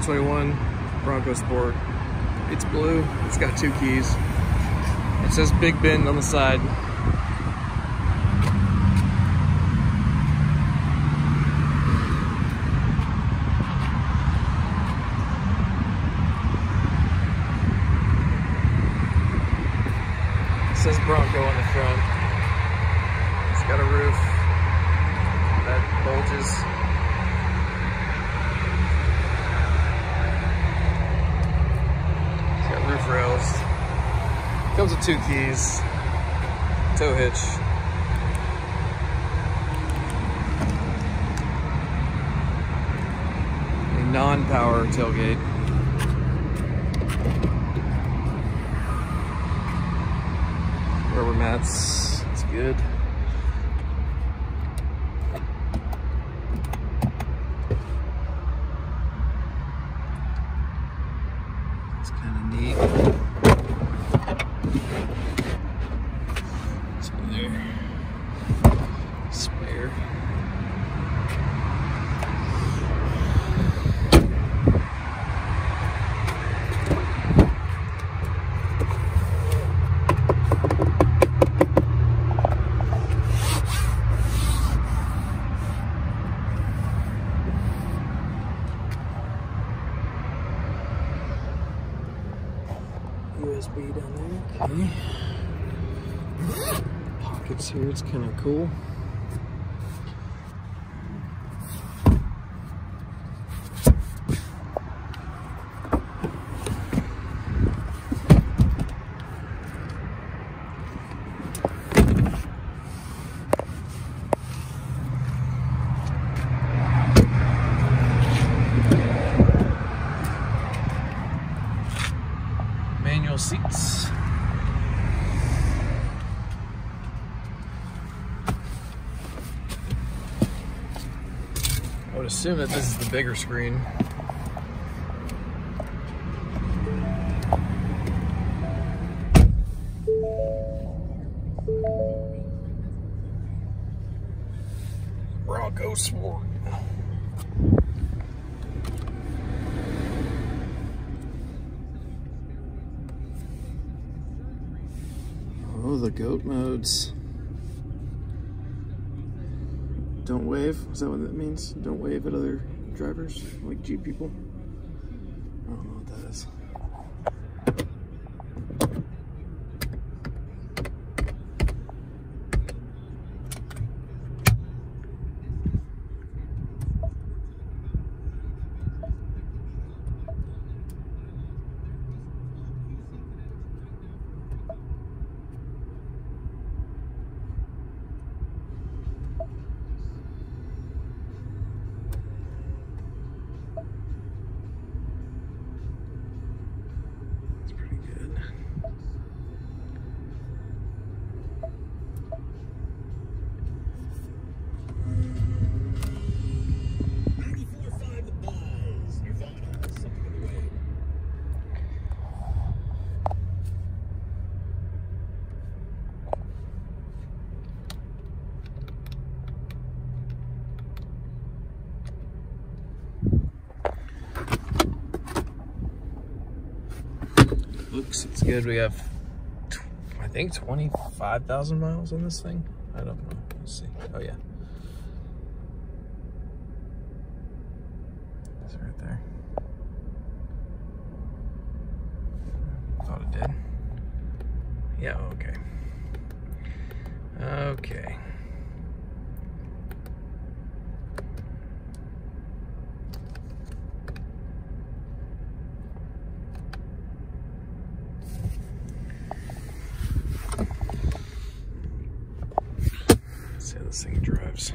2021 Bronco Sport. It's blue, it's got two keys. It says Big Bend on the side. It says Bronco on the front. It's got a roof that bulges. It's got Comes with two keys, tow hitch. A non-power tailgate. Rubber mats, it's good. It's kind of neat. So there. Spare. USB down there. Okay. Pockets here, it's kind of cool. Would assume that this is the bigger screen. Bronco Sport. Oh, the goat modes. Don't wave. Is that what that means? Don't wave at other drivers, like Jeep people. I don't know what that is. It's pretty good. Looks it's good. We have, I think, 25,000 miles on this thing. I don't know. Let's see. Oh, yeah. It's right there. Thought it did. Yeah, okay. Okay. Let's see how this thing drives.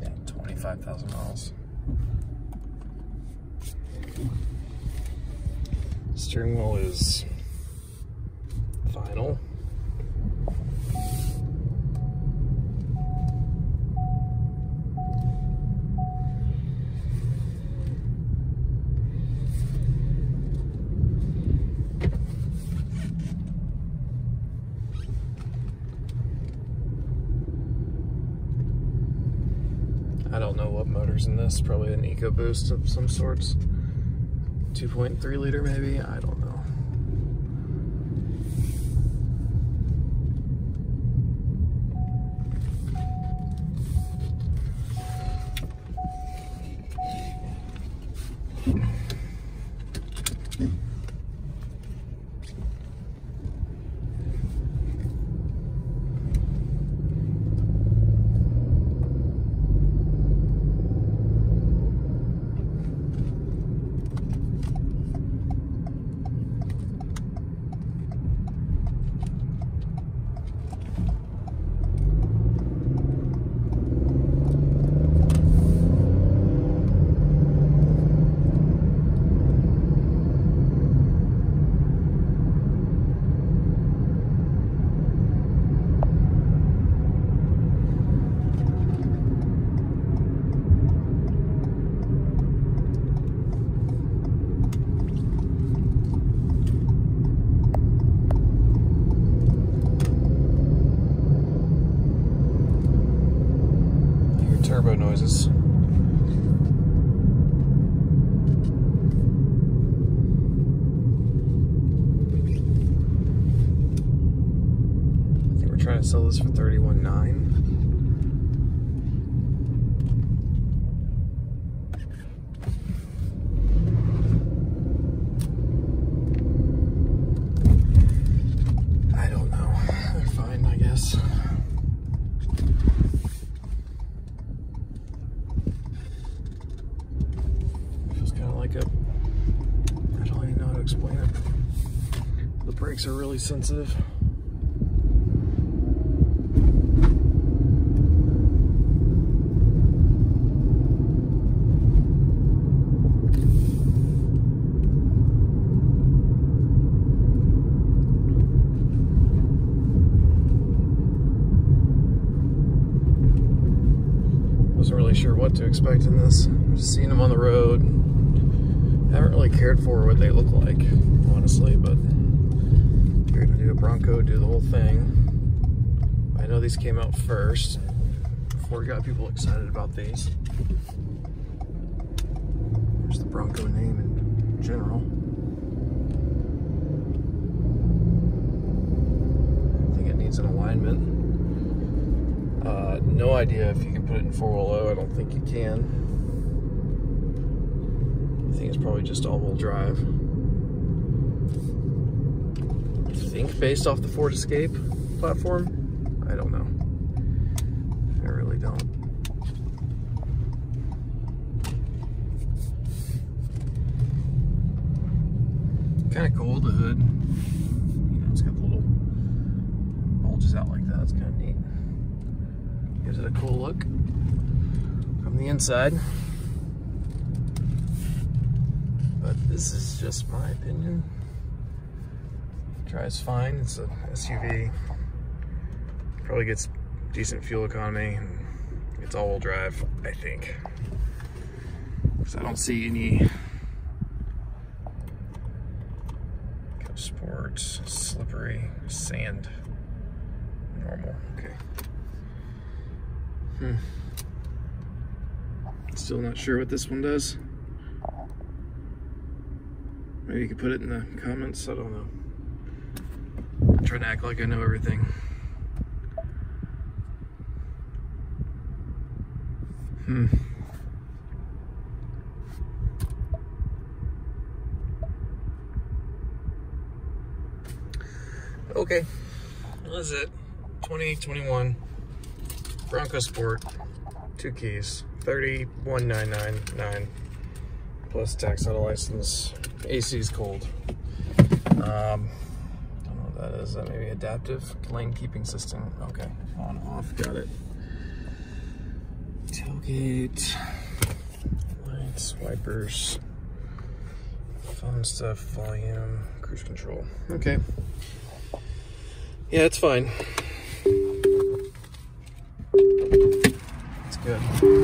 Yeah, 25,000 miles. Steering wheel is vinyl. I don't know what motor's in this. Probably an EcoBoost of some sorts. 2.3 liter maybe. I don't know. turbo noises. I think we're trying to sell this for 31.9. I don't know. They're fine, I guess. Feels kind of like a. I don't even know how to explain it. The brakes are really sensitive. Wasn't really sure what to expect in this. Just seeing them on the road. I haven't really cared for what they look like, honestly, but you're gonna do a Bronco, do the whole thing. I know these came out first before we got people excited about these. There's the Bronco name in general. I think it needs an alignment. Uh, no idea if you can put it in 4-wheel I don't think you can. I think it's probably just all-wheel drive. I think based off the Ford Escape platform. I don't know. I really don't. Kind of cool, the hood. You know, it's got the little bulges out like that. It's kind of neat. Gives it a cool look from the inside. But this is just my opinion. Drives fine. It's a SUV. Probably gets decent fuel economy. And it's all-wheel drive, I think. Because I don't see any sports, slippery, sand, normal. Okay. Hmm. Still not sure what this one does. Maybe you could put it in the comments. I don't know. I'm trying to act like I know everything. Hmm. Okay, that's it. 2021 Bronco Sport, two keys, 31999 plus tax out of license. AC is cold. Um, don't know what that is. That maybe adaptive lane keeping system. Okay, on off. Got it. Tailgate, lights, wipers, phone stuff, volume, cruise control. Okay. Yeah, it's fine. It's good.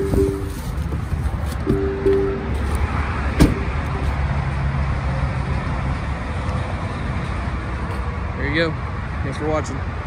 For watching.